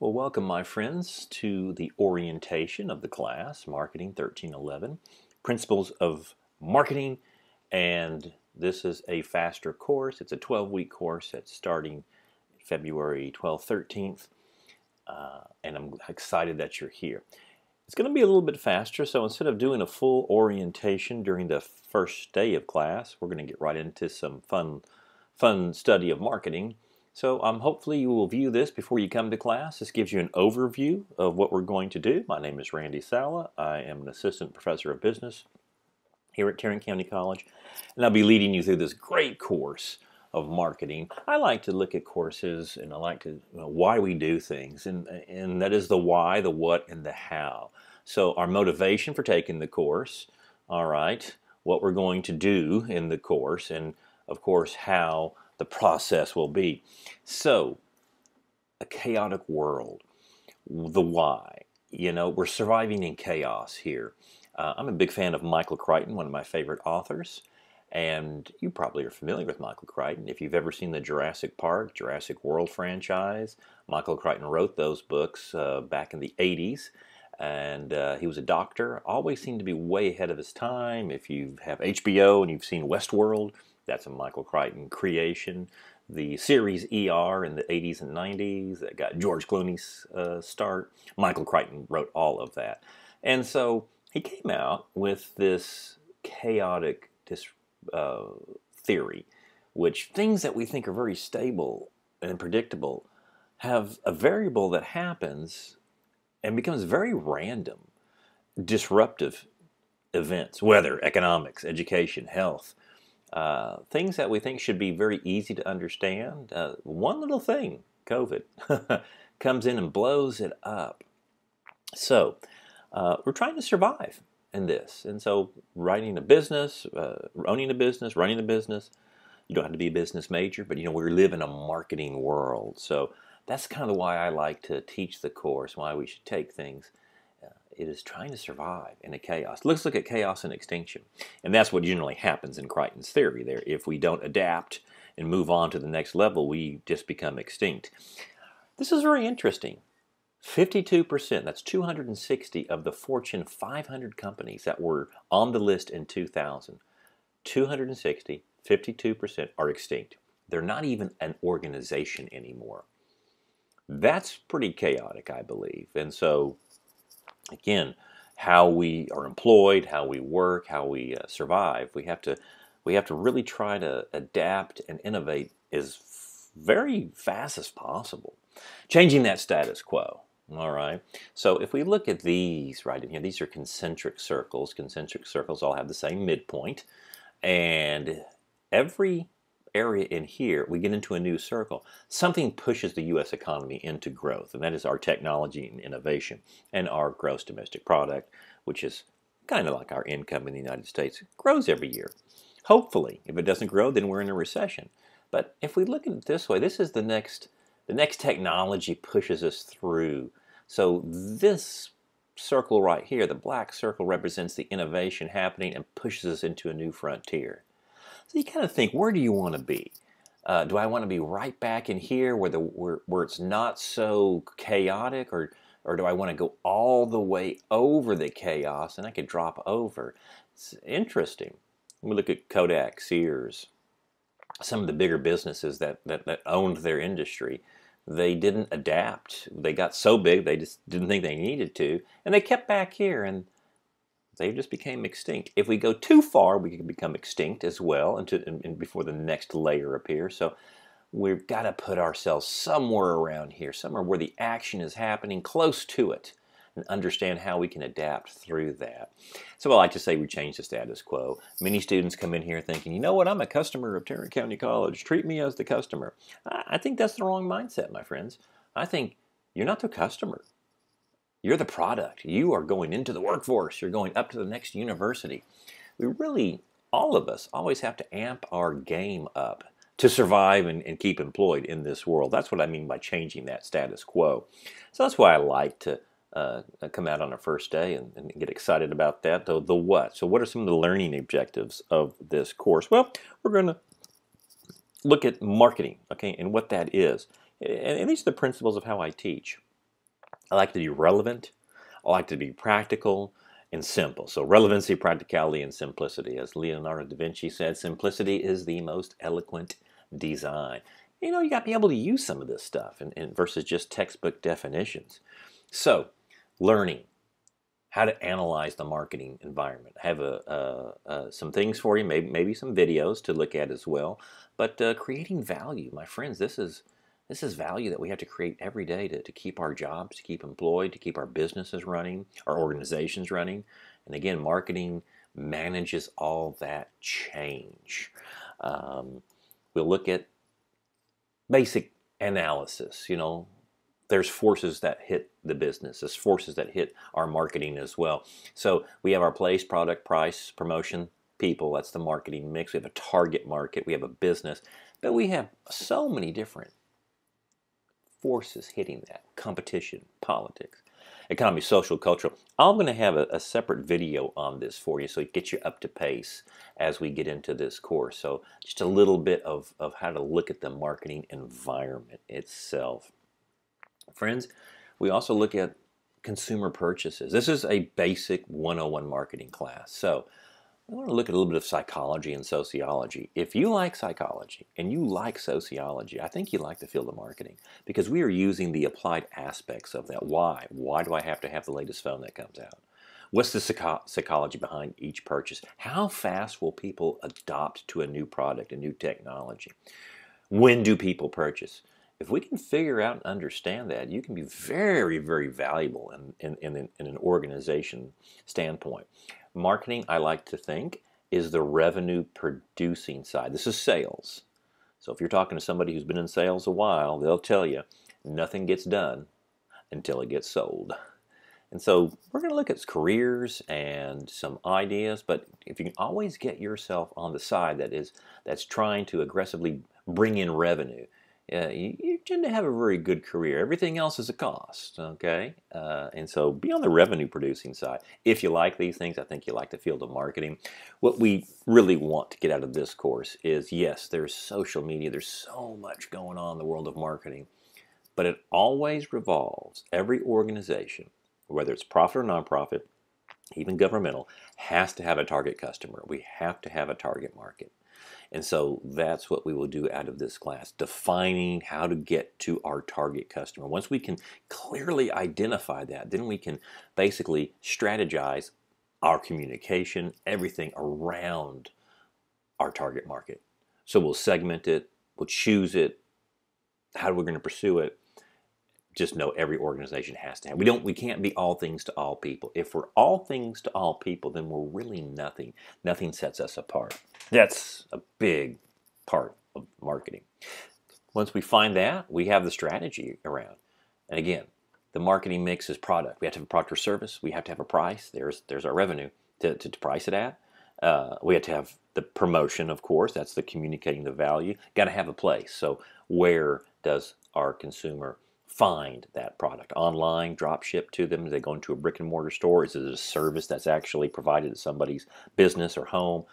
Well, welcome, my friends, to the orientation of the class, Marketing 1311, Principles of Marketing. And this is a faster course. It's a 12 week course that's starting February 12th, 13th. Uh, and I'm excited that you're here. It's going to be a little bit faster, so instead of doing a full orientation during the first day of class, we're going to get right into some fun, fun study of marketing. So um, hopefully you will view this before you come to class. This gives you an overview of what we're going to do. My name is Randy Saleh. I am an assistant professor of business here at Tarrant County College, and I'll be leading you through this great course of marketing. I like to look at courses and I like to you know, why we do things, and and that is the why, the what, and the how. So our motivation for taking the course, all right, what we're going to do in the course, and of course how the process will be. So, a chaotic world, the why. You know, we're surviving in chaos here. Uh, I'm a big fan of Michael Crichton, one of my favorite authors. And you probably are familiar with Michael Crichton. If you've ever seen the Jurassic Park, Jurassic World franchise, Michael Crichton wrote those books uh, back in the 80s. And uh, he was a doctor, always seemed to be way ahead of his time. If you have HBO and you've seen Westworld, that's a Michael Crichton creation. The series ER in the 80s and 90s that got George Clooney's uh, start. Michael Crichton wrote all of that. And so he came out with this chaotic dis, uh, theory, which things that we think are very stable and predictable have a variable that happens and becomes very random, disruptive events, weather, economics, education, health, uh, things that we think should be very easy to understand. Uh, one little thing, COVID, comes in and blows it up. So uh, we're trying to survive in this. And so writing a business, uh, owning a business, running a business, you don't have to be a business major, but you know, we live in a marketing world. So that's kind of why I like to teach the course, why we should take things it is trying to survive in a chaos. Let's look at chaos and extinction. And that's what generally happens in Crichton's theory there. If we don't adapt and move on to the next level, we just become extinct. This is very interesting. 52%, that's 260 of the Fortune 500 companies that were on the list in 2000, 260, 52% are extinct. They're not even an organization anymore. That's pretty chaotic, I believe. And so again, how we are employed, how we work, how we uh, survive. We have to we have to really try to adapt and innovate as very fast as possible, changing that status quo. All right. So if we look at these right in here, these are concentric circles. Concentric circles all have the same midpoint, and every area in here, we get into a new circle. Something pushes the U.S. economy into growth, and that is our technology and innovation and our gross domestic product, which is kind of like our income in the United States, grows every year. Hopefully, if it doesn't grow, then we're in a recession. But if we look at it this way, this is the next the next technology pushes us through. So this circle right here, the black circle represents the innovation happening and pushes us into a new frontier. So you kind of think, where do you want to be? Uh, do I want to be right back in here where the where, where it's not so chaotic, or or do I want to go all the way over the chaos and I could drop over? It's interesting. We look at Kodak, Sears, some of the bigger businesses that, that, that owned their industry. They didn't adapt. They got so big they just didn't think they needed to, and they kept back here and they just became extinct. If we go too far, we can become extinct as well and before the next layer appears. So we've got to put ourselves somewhere around here, somewhere where the action is happening, close to it, and understand how we can adapt through that. So I like to say we change the status quo. Many students come in here thinking, you know what, I'm a customer of Tarrant County College. Treat me as the customer. I think that's the wrong mindset, my friends. I think you're not the customer. You're the product. You are going into the workforce. You're going up to the next university. We really, all of us, always have to amp our game up to survive and, and keep employed in this world. That's what I mean by changing that status quo. So that's why I like to uh, come out on a first day and, and, get excited about that. The, the what? So, what are some of the learning objectives of this course? Well, we're going to look at marketing, okay, and what that is. And, and these are the principles of how I teach. I like to be relevant. I like to be practical and simple. So relevancy, practicality, and simplicity. As Leonardo da Vinci said, simplicity is the most eloquent design. You know, you got to be able to use some of this stuff and, and versus just textbook definitions. So, learning how to analyze the marketing environment. I have a, some things for you, maybe maybe some videos to look at as well. But uh, creating value, my friends, this is this is value that we have to create every day to, to keep our jobs, to keep employed, to keep our businesses running, our organizations running. And again, marketing manages all that change. Um, we'll look at basic analysis. You know, there's forces that hit the business, there's forces that hit our marketing as well. So we have our place, product, price, promotion, people. That's the marketing mix. We have a target market, we have a business, but we have so many different forces hitting that competition, politics, economy, social, cultural. I'm going to have a, a, separate video on this for you so it gets you up to pace as we get into this course. So, just a little bit of, of how to look at the marketing environment itself. Friends, we also look at consumer purchases. This is a basic 101 marketing class. So, I want to look at a little bit of psychology and sociology. If you like psychology and you like sociology, I think you like the field of marketing because we are using the applied aspects of that. Why? Why do I have to have the latest phone that comes out? What's the psychology behind each purchase? How fast will people adopt to a new product, a new technology? When do people purchase? If we can figure out and understand that, you can be very, very valuable in, in, in, in an organization standpoint. Marketing, I like to think, is the revenue producing side. This is sales. So if you're talking to somebody who's been in sales a while, they'll tell you nothing gets done until it gets sold. And so we're going to look at careers and some ideas, but if you can always get yourself on the side that is that's trying to aggressively bring in revenue, uh, you, you, tend to have a very good career. Everything else is a cost, okay? Uh, and so be on the revenue producing side. If you like these things, I think you like the field of marketing. What we really want to get out of this course is yes, there's social media, there's so much going on in the world of marketing, but it always revolves, every organization, whether it's profit or nonprofit, even governmental, has to have a target customer. We have to have a target market. And so that's what we will do out of this class, defining how to get to our target customer. Once we can clearly identify that, then we can basically strategize our communication, everything around our target market. So we'll segment it, we'll choose it, how we're going to pursue it, just know every organization has to have. We don't we can't be all things to all people. If we're all things to all people, then we're really nothing. Nothing sets us apart. That's a big part of marketing. Once we find that, we have the strategy around. And again, the marketing mix is product. We have to have a product or service. We have to have a price. There's there's our revenue to, to, to price it at. Uh, we have to have the promotion, of course. That's the communicating the value. Got to have a place. So where does our consumer find that product online, drop ship to them? Do they go into a brick and mortar store? Is it a service that's actually provided at somebody's business or home?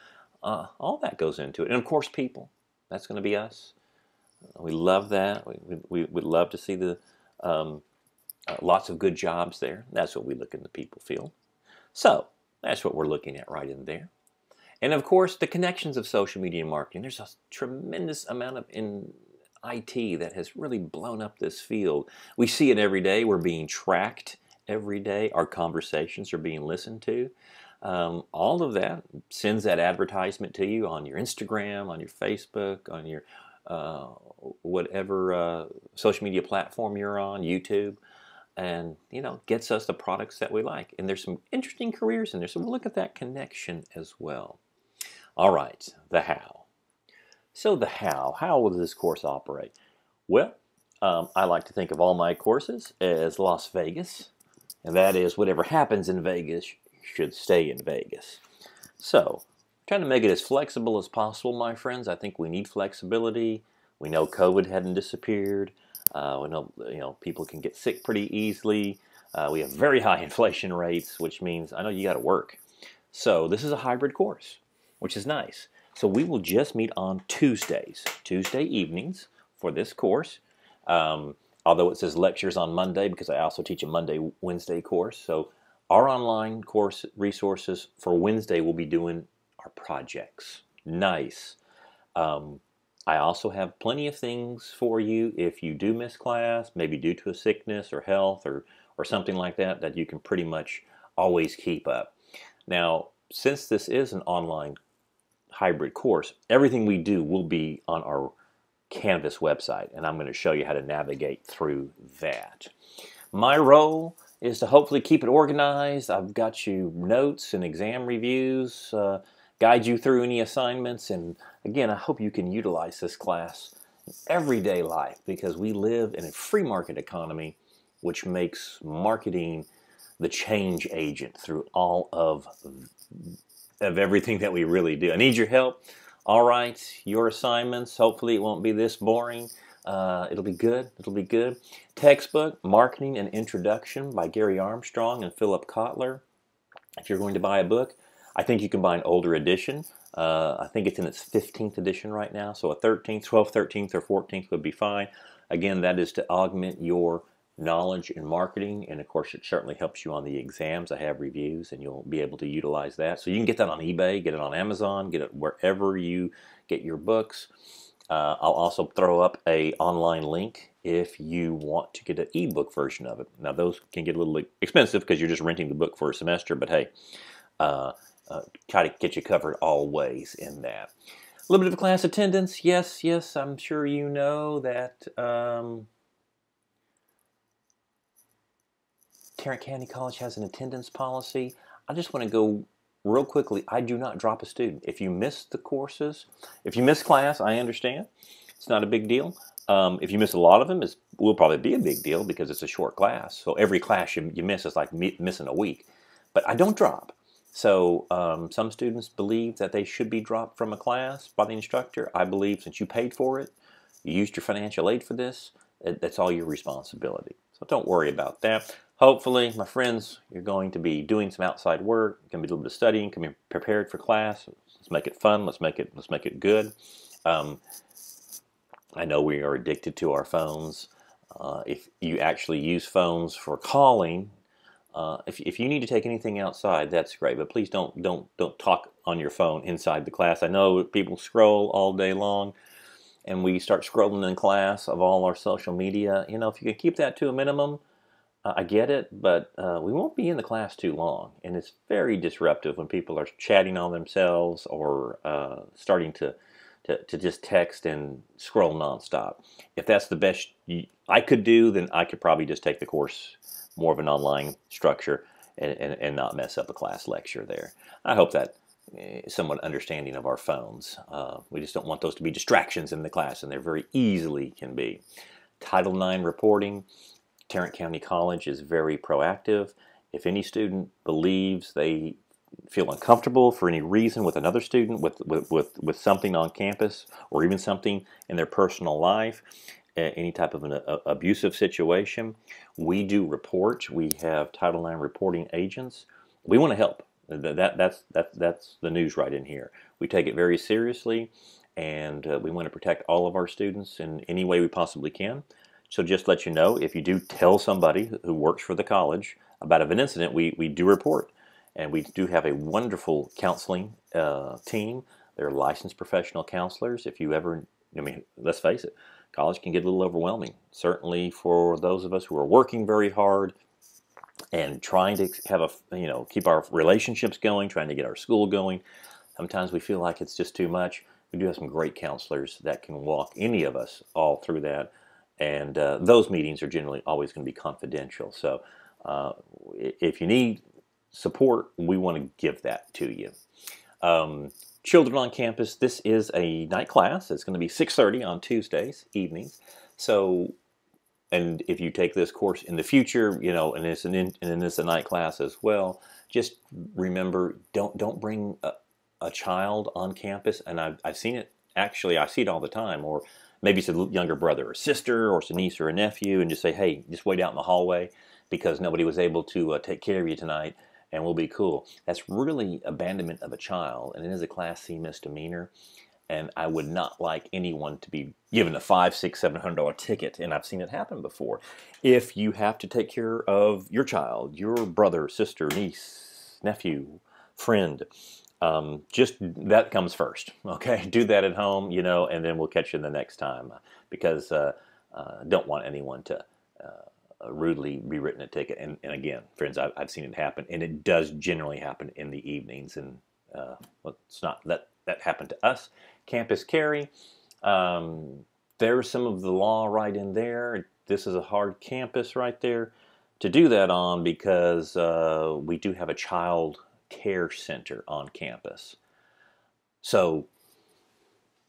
Uh, all that goes into it. And of course, people. That's going to be us. We love that. We, we, we love to see the um, uh, lots of good jobs there. That's what we look in the people field. So that's what we're looking at right in there. And of course, the connections of social media marketing. There's a tremendous amount of in IT that has really blown up this field. We see it every day. We're being tracked every day. Our conversations are being listened to. Um, all of that sends that advertisement to you on your Instagram, on your Facebook, on your uh, whatever uh, social media platform you're on, YouTube, and you know gets us the products that we like. And there's some interesting careers in there, so we'll look at that connection as well. All right, the how. So the how, how will this course operate? Well, um, I like to think of all my courses as Las Vegas, and that is whatever happens in Vegas should stay in Vegas. So, trying to make it as flexible as possible, my friends. I think we need flexibility. We know COVID hadn't disappeared. Uh, we know you know people can get sick pretty easily. Uh, we have very high inflation rates, which means I know you got to work. So this is a hybrid course, which is nice. So we will just meet on Tuesdays, Tuesday evenings for this course. Um, although it says lectures on Monday because I also teach a Monday Wednesday course. So our online course resources for Wednesday will be doing our projects. Nice. Um, I also have plenty of things for you if you do miss class, maybe due to a sickness or health or, or something like that, that you can pretty much always keep up. Now, since this is an online hybrid course, everything we do will be on our Canvas website, and I'm going to show you how to navigate through that. My role is to hopefully keep it organized. I've got you notes and exam reviews, uh, guide you through any assignments, and again, I hope you can utilize this class in everyday life because we live in a free market economy which makes marketing the change agent through all of of everything that we really do. I need your help. All right, your assignments. Hopefully, it won't be this boring. Uh, it'll be good. It'll be good. Textbook, Marketing and Introduction by Gary Armstrong and Philip Kotler. If you're going to buy a book, I think you can buy an older edition. Uh, I think it's in its 15th edition right now, so a 13th, 12th, 13th, or 14th would be fine. Again, that is to augment your knowledge in marketing and of course it certainly helps you on the exams I have reviews and you'll be able to utilize that so you can get that on eBay get it on Amazon get it wherever you get your books uh, I'll also throw up a online link if you want to get an ebook version of it. Now those can get a little expensive because you're just renting the book for a semester but hey uh, uh, try to get you covered always in that. A little bit of class attendance. Yes yes I'm sure you know that um, Tarrant County College has an attendance policy. I just want to go real quickly. I do not drop a student. If you miss the courses, if you miss class, I understand. It's not a big deal. Um, if you miss a lot of them, it will probably be a big deal because it's a short class. So every class you, you miss is like missing a week. But I don't drop. So um, some students believe that they should be dropped from a class by the instructor. I believe since you paid for it, you used your financial aid for this, that's all your responsibility. So don't worry about that. Hopefully, my friends, you're going to be doing some outside work, going to be a little bit of studying, can be prepared for class. Let's make it fun. Let's make it. Let's make it good. Um, I know we are addicted to our phones. Uh, if you actually use phones for calling, uh, if, if you need to take anything outside, that's great. But please don't don't don't talk on your phone inside the class. I know people scroll all day long, and we start scrolling in class of all our social media. You know, if you can keep that to a minimum, uh, I get it, but uh, we won't be in the class too long, and it's very disruptive when people are chatting on themselves or uh, starting to, to, to just text and scroll nonstop. If that's the best I could do, then I could probably just take the course more of an online structure and, and, and not mess up a class lecture there. I hope that somewhat understanding of our phones. Uh, we just don't want those to be distractions in the class, and they very easily can be. Title IX reporting. Tarrant County College is very proactive. If any student believes they feel uncomfortable for any reason with another student, with, with, with, with something on campus, or even something in their personal life, any type of an abusive situation, we do report. We have Title IX reporting agents. We want to help. That, that's, that, that's the news right in here. We take it very seriously, and uh, we want to protect all of our students in any way we possibly can. So just let you know, if you do tell somebody who works for the college about an incident, we, we do report. And we do have a wonderful counseling uh, team. They're licensed professional counselors. If you ever, I mean, let's face it, college can get a little overwhelming. Certainly for those of us who are working very hard and trying to have a, you know, keep our relationships going, trying to get our school going. Sometimes we feel like it's just too much. We do have some great counselors that can walk any of us all through that and uh, those meetings are generally always going to be confidential. So uh, if you need support, we want to give that to you. Um, children on campus, this is a night class. It's going to be 6.30 on Tuesdays evenings. So, and if you take this course in the future, you know, and it's an in, and it's a night class as well, just remember, don't don't bring a, a child on campus. And I've, I've seen it, actually, I see it all the time, or maybe it's a younger brother or sister or it's a niece or a nephew and just say, hey, just wait out in the hallway because nobody was able to uh, take care of you tonight and we'll be cool. That's really abandonment of a child and it is a class C misdemeanor. And I would not like anyone to be given a five, six, seven hundred dollar ticket, and I've seen it happen before. If you have to take care of your child, your brother, sister, niece, nephew, friend, um, just that comes first. Okay, do that at home, you know, and then we'll catch you in the next time because uh, uh, don't want anyone to. Uh, rudely rewritten a ticket, and, and again, friends, I've, I've, seen it happen, and it does generally happen in the evenings, and uh, it's not that that happened to us. Campus carry, um, there's some of the law right in there. This is a hard campus right there to do that on because uh, we do have a child care center on campus. So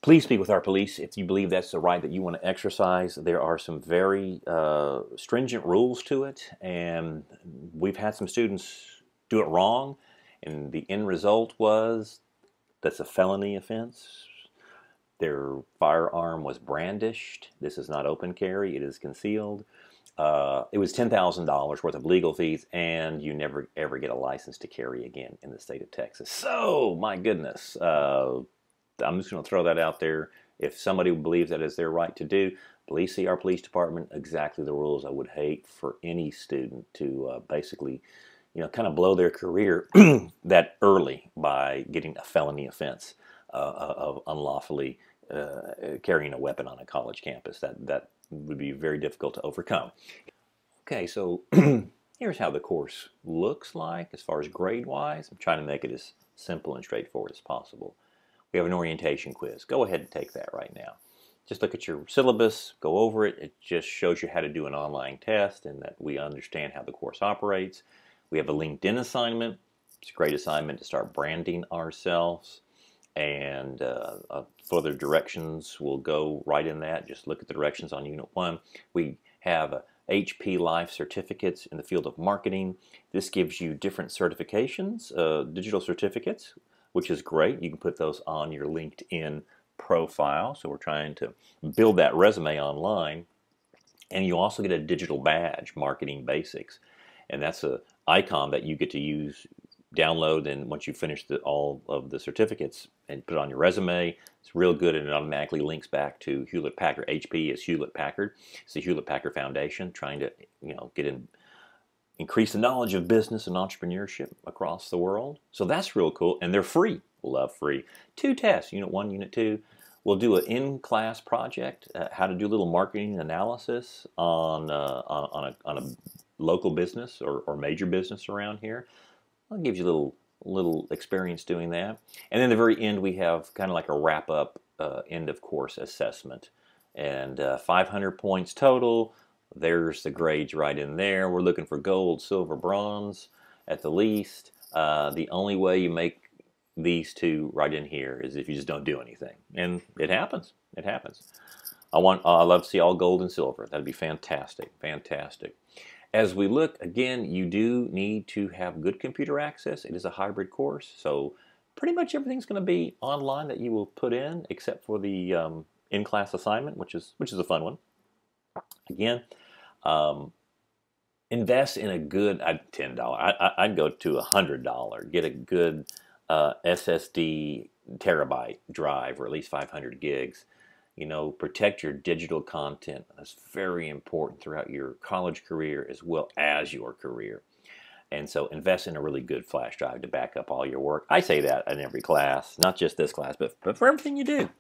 please speak with our police if you believe that's the right that you want to exercise. There are some very uh, stringent rules to it, and we've had some students do it wrong, and the end result was that's a felony offense. Their firearm was brandished. This is not open carry, it is concealed. Uh, it was $10,000 worth of legal fees, and you never ever get a license to carry again in the state of Texas. So, my goodness, uh, I'm just going to throw that out there. If somebody believes that is their right to do, please see our police department. Exactly the rules. I would hate for any student to uh, basically you know, kind of blow their career that early by getting a felony offense uh, uh, of unlawfully uh, carrying a weapon on a college campus. That that would be very difficult to overcome. Okay, so here's how the course looks like as far as grade wise. I'm trying to make it as simple and straightforward as possible. We have an orientation quiz. Go ahead and take that right now. Just look at your syllabus, go over it. It just shows you how to do an online test and that we understand how the course operates. We have a LinkedIn assignment. It's a great assignment to start branding ourselves. And uh, uh, further directions will go right in that. Just look at the directions on Unit 1. We have a HP Life certificates in the field of marketing. This gives you different certifications, uh, digital certificates, which is great. You can put those on your LinkedIn profile. So we're trying to build that resume online. And you also get a digital badge, Marketing Basics. And that's a icon that you get to use, download, and once you finish the, all of the certificates and put it on your resume, it's real good and it automatically links back to Hewlett Packard. HP is Hewlett Packard. It's the Hewlett Packard Foundation trying to you know get in increase the knowledge of business and entrepreneurship across the world. So that's real cool, and they're free. Love free. Two tests, Unit One, Unit Two. We'll do an in-class project, uh, how to do a little marketing analysis on uh, on, on, a, on a local business or, or major business around here. I'll give you a little little experience doing that. And then the very end, we have kind of like a wrap up uh, end of course assessment. And uh, 500 points total. There's the grades right in there. We're looking for gold, silver, bronze at the least. Uh, the only way you make these two right in here is if you just don't do anything. And it happens. It happens. I want. I love to see all gold and silver. That'd be fantastic. Fantastic. As we look, again, you do need to have good computer access. It is a hybrid course, so pretty much everything's going to be online that you will put in, except for the um, in-class assignment, which is which is a fun one. Again, um, invest in a good I'd, ten dollar. I, would go to a hundred dollar. Get a good uh, SSD terabyte drive, or at least 500 gigs you know, protect your digital content. That's very important throughout your college career as well as your career. And so invest in a really good flash drive to back up all your work. I say that in every class, not just this class, but, but for everything you do.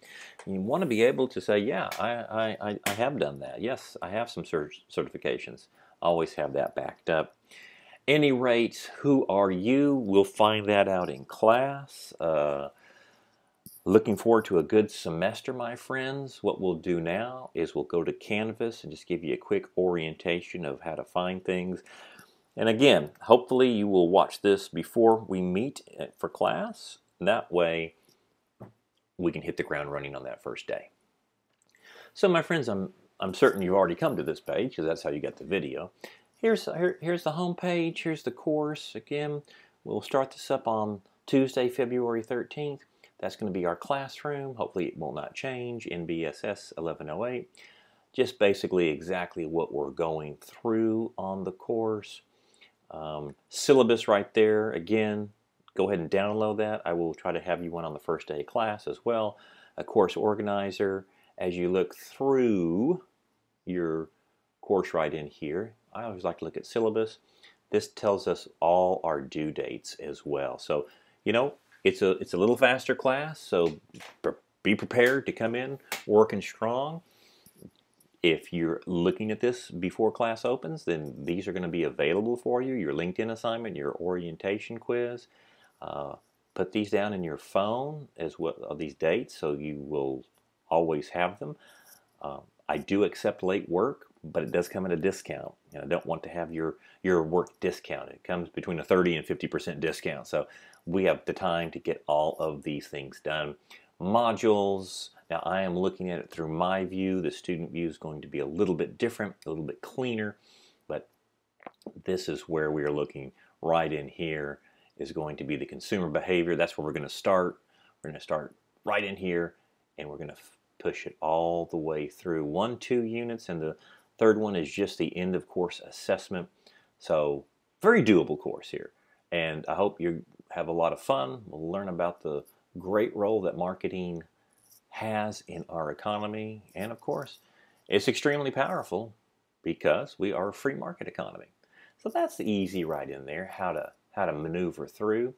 You want to be able to say, yeah, I, I, I have done that. Yes, I have some cert certifications. Always have that backed up. Any rate, who are you? We'll find that out in class. Uh, Looking forward to a good semester, my friends. What we'll do now is we'll go to Canvas and just give you a quick orientation of how to find things. And again, hopefully you will watch this before we meet eh, for class. That way we can hit the ground running on that first day. So my friends, I'm, I'm certain you've already come to this page because that's how you got the video. Here's, here, here's the home page. Here's the course. Again, we'll start this up on Tuesday, February 13th. That's going to be our classroom. Hopefully it will not change. NBSS 1108. Just basically exactly what we're going through on the course. Um, syllabus right there. Again, go ahead and download that. I will try to have you one on the first day of class as well. a course organizer. As you look through your course right in here, I always like to look at syllabus. This tells us all our due dates as well. So, you know, it's a it's a little faster class, so be prepared to come in working strong. If you're looking at this before class opens, then these are going to be available for you. Your LinkedIn assignment, your orientation quiz. Uh, put these down in your phone as well uh, these dates so you will always have them. Uh, I do accept late work, but it does come at a discount. And I don't want to have your, your work discounted. It comes between a 30 and 50% discount. So we have the time to get all of these things done modules. Now I am looking at it through my view. The student view is going to be a little bit different, a little bit cleaner, but this is where we are looking right in here is going to be the consumer behavior. That's where we're going to start. We're going to start right in here and we're going to push it all the way through one, two units and the third one is just the end of course assessment. So very doable course here and I hope you have a lot of fun. We'll learn about the great role that marketing has in our economy. And of course, it's extremely powerful because we are a free market economy. So that's the easy right in there, how to how to maneuver through.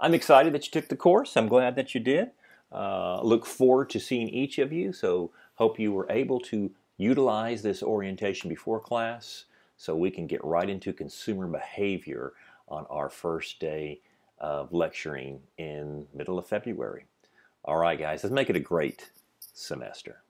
I'm excited that you took the course. I'm glad that you did. Uh, look forward to seeing each of you. So hope you were able to utilize this orientation before class so we can get right into consumer behavior on our first day of lecturing in middle of February. All right, guys, let's make it a great semester.